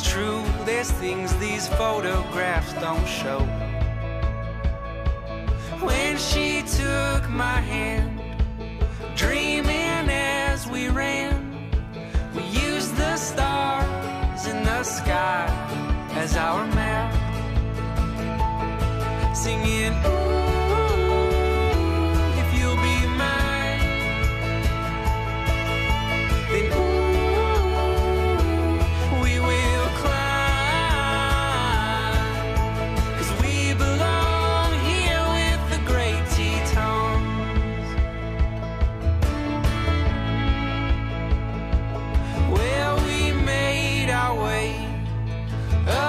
It's true, there's things these photographs don't show. When she took my hand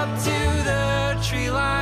up to the tree line.